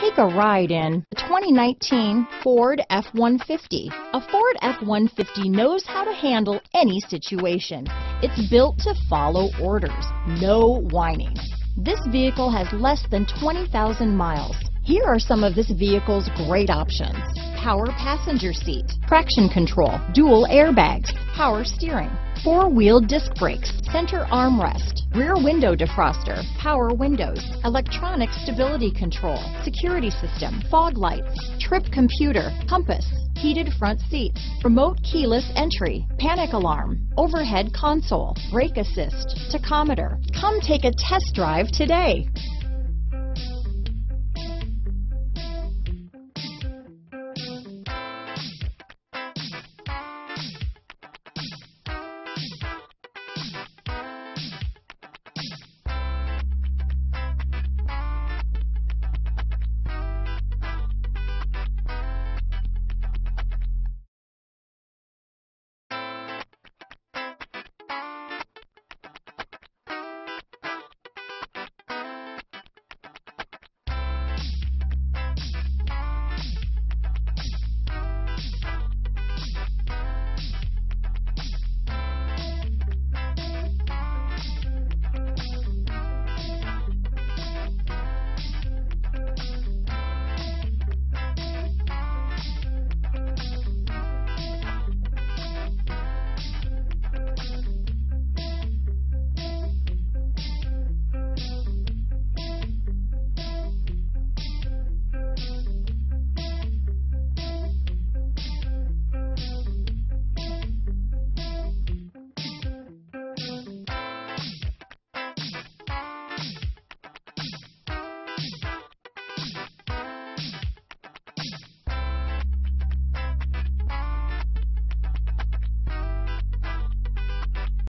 Take a ride in the 2019 Ford F-150. A Ford F-150 knows how to handle any situation. It's built to follow orders, no whining. This vehicle has less than 20,000 miles. Here are some of this vehicle's great options. Power passenger seat, traction control, dual airbags, power steering, four-wheel disc brakes, center armrest, rear window defroster, power windows, electronic stability control, security system, fog lights, trip computer, compass, heated front seats, remote keyless entry, panic alarm, overhead console, brake assist, tachometer. Come take a test drive today.